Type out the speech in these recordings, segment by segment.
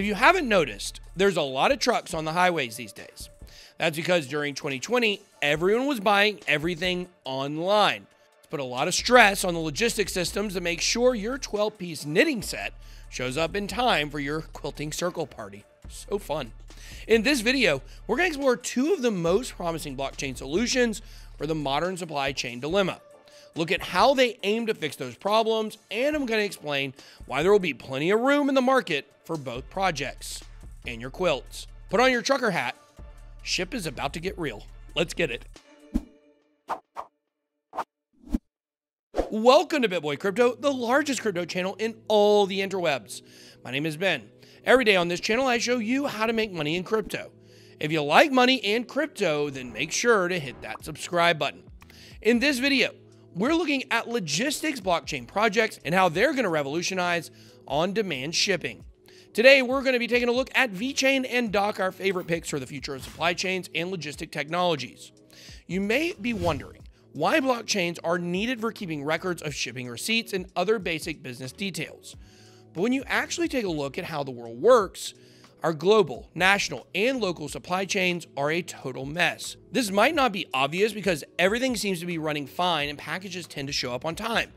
If you haven't noticed, there's a lot of trucks on the highways these days. That's because during 2020, everyone was buying everything online. It's put a lot of stress on the logistics systems to make sure your 12 piece knitting set shows up in time for your quilting circle party. So fun. In this video, we're going to explore two of the most promising blockchain solutions for the modern supply chain dilemma. Look at how they aim to fix those problems, and I'm going to explain why there will be plenty of room in the market for both projects and your quilts. Put on your trucker hat. Ship is about to get real. Let's get it. Welcome to BitBoy Crypto, the largest crypto channel in all the interwebs. My name is Ben. Every day on this channel, I show you how to make money in crypto. If you like money and crypto, then make sure to hit that subscribe button. In this video, we're looking at logistics blockchain projects and how they're going to revolutionize on demand shipping. Today, we're going to be taking a look at VeChain and Dock, our favorite picks for the future of supply chains and logistic technologies. You may be wondering why blockchains are needed for keeping records of shipping receipts and other basic business details. But when you actually take a look at how the world works, our global, national, and local supply chains are a total mess. This might not be obvious because everything seems to be running fine and packages tend to show up on time,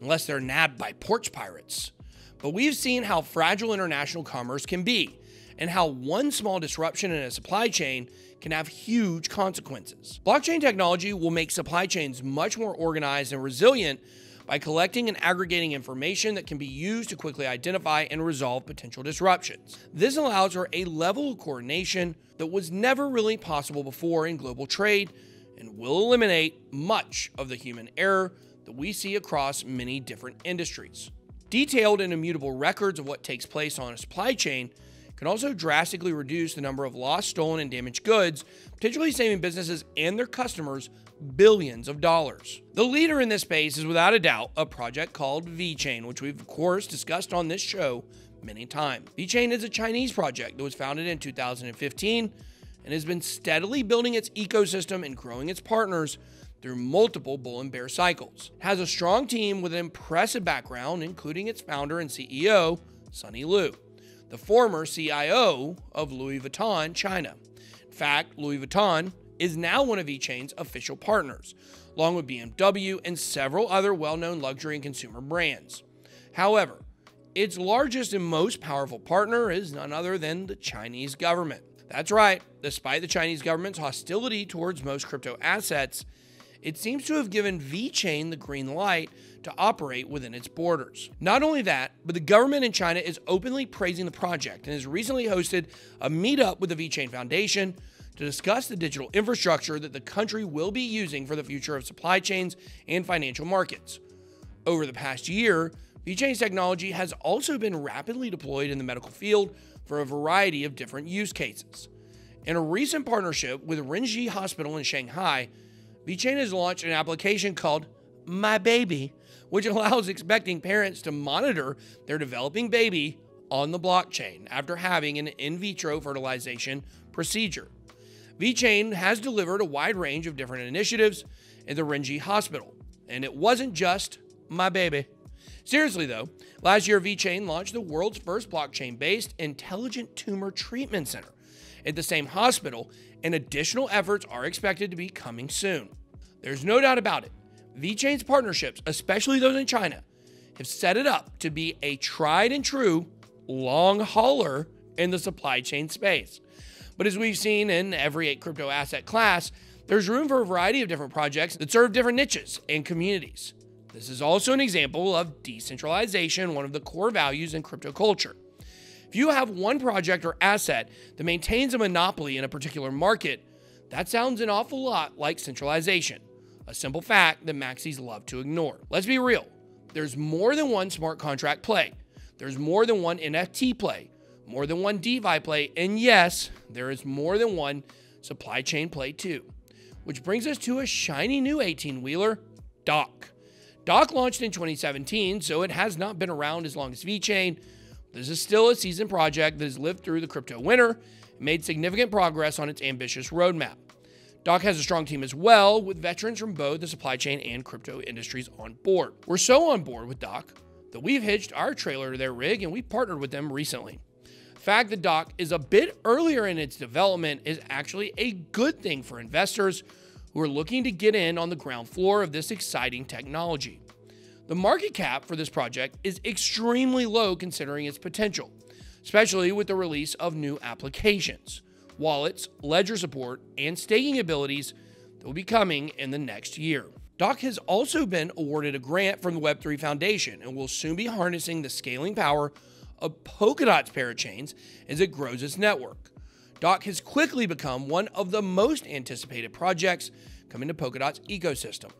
unless they're nabbed by porch pirates. But we've seen how fragile international commerce can be, and how one small disruption in a supply chain can have huge consequences. Blockchain technology will make supply chains much more organized and resilient by collecting and aggregating information that can be used to quickly identify and resolve potential disruptions. This allows for a level of coordination that was never really possible before in global trade and will eliminate much of the human error that we see across many different industries. Detailed and immutable records of what takes place on a supply chain can also drastically reduce the number of lost, stolen, and damaged goods, potentially saving businesses and their customers billions of dollars. The leader in this space is without a doubt a project called VeChain, which we've of course discussed on this show many times. VeChain is a Chinese project that was founded in 2015 and has been steadily building its ecosystem and growing its partners through multiple bull and bear cycles. It has a strong team with an impressive background, including its founder and CEO, Sunny Lu, the former CIO of Louis Vuitton China. In fact, Louis Vuitton is now one of VeChain's official partners, along with BMW and several other well known luxury and consumer brands. However, its largest and most powerful partner is none other than the Chinese government. That's right, despite the Chinese government's hostility towards most crypto assets, it seems to have given VeChain the green light to operate within its borders. Not only that, but the government in China is openly praising the project and has recently hosted a meetup with the VeChain Foundation to discuss the digital infrastructure that the country will be using for the future of supply chains and financial markets. Over the past year, VeChain's technology has also been rapidly deployed in the medical field for a variety of different use cases. In a recent partnership with Renji Hospital in Shanghai, VeChain has launched an application called My Baby, which allows expecting parents to monitor their developing baby on the blockchain after having an in vitro fertilization procedure. VeChain has delivered a wide range of different initiatives in the Renji Hospital, and it wasn't just my baby. Seriously, though, last year VeChain launched the world's first blockchain based intelligent tumor treatment center at the same hospital, and additional efforts are expected to be coming soon. There's no doubt about it. VeChain's partnerships, especially those in China, have set it up to be a tried and true long hauler in the supply chain space. But as we've seen in every crypto asset class, there's room for a variety of different projects that serve different niches and communities. This is also an example of decentralization, one of the core values in crypto culture. If you have one project or asset that maintains a monopoly in a particular market, that sounds an awful lot like centralization, a simple fact that maxis love to ignore. Let's be real there's more than one smart contract play, there's more than one NFT play, more than one DeFi play, and yes, there is more than one supply chain play too. Which brings us to a shiny new 18 wheeler, Dock. Dock launched in 2017, so it has not been around as long as VeChain. This is still a seasoned project that has lived through the crypto winter and made significant progress on its ambitious roadmap. Dock has a strong team as well, with veterans from both the supply chain and crypto industries on board. We're so on board with Dock that we've hitched our trailer to their rig and we partnered with them recently. fact that Dock is a bit earlier in its development is actually a good thing for investors who are looking to get in on the ground floor of this exciting technology. The market cap for this project is extremely low considering its potential, especially with the release of new applications, wallets, ledger support, and staking abilities that will be coming in the next year. Dock has also been awarded a grant from the Web3 Foundation and will soon be harnessing the scaling power of Polkadot's parachains as it grows its network. Dock has quickly become one of the most anticipated projects coming to Polkadot's ecosystem.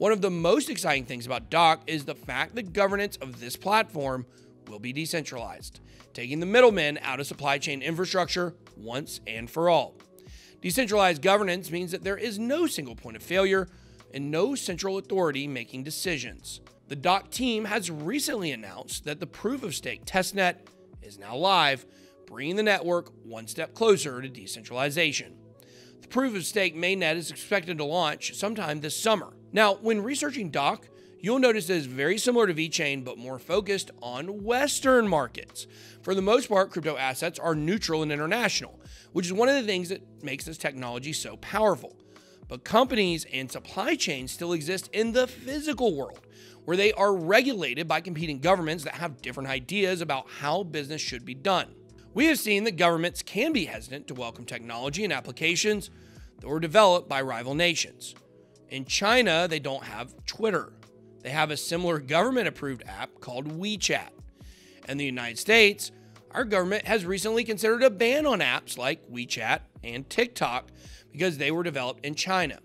One of the most exciting things about Dock is the fact that governance of this platform will be decentralized, taking the middlemen out of supply chain infrastructure once and for all. Decentralized governance means that there is no single point of failure and no central authority making decisions. The Dock team has recently announced that the proof of stake testnet is now live, bringing the network one step closer to decentralization. The proof of stake mainnet is expected to launch sometime this summer. Now, when researching Dock, you'll notice it is very similar to VeChain, but more focused on Western markets. For the most part, crypto assets are neutral and international, which is one of the things that makes this technology so powerful. But companies and supply chains still exist in the physical world, where they are regulated by competing governments that have different ideas about how business should be done. We have seen that governments can be hesitant to welcome technology and applications that were developed by rival nations. In China, they don't have Twitter. They have a similar government approved app called WeChat. In the United States, our government has recently considered a ban on apps like WeChat and TikTok because they were developed in China.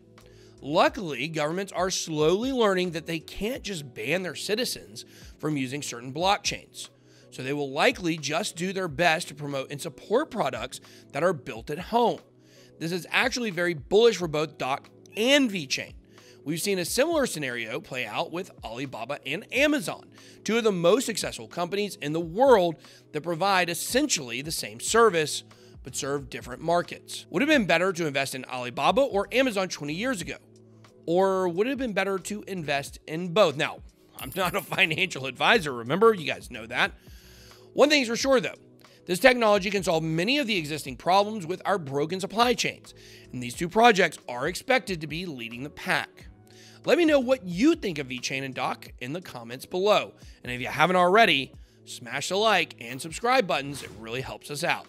Luckily, governments are slowly learning that they can't just ban their citizens from using certain blockchains. So they will likely just do their best to promote and support products that are built at home. This is actually very bullish for both Dock and VeChain. We've seen a similar scenario play out with Alibaba and Amazon, two of the most successful companies in the world that provide essentially the same service but serve different markets. Would it have been better to invest in Alibaba or Amazon 20 years ago? Or would it have been better to invest in both? Now, I'm not a financial advisor, remember? You guys know that. One thing's for sure though this technology can solve many of the existing problems with our broken supply chains, and these two projects are expected to be leading the pack. Let me know what you think of VeChain and Dock in the comments below. And if you haven't already, smash the like and subscribe buttons. It really helps us out.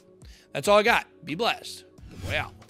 That's all I got. Be blessed. Good boy out.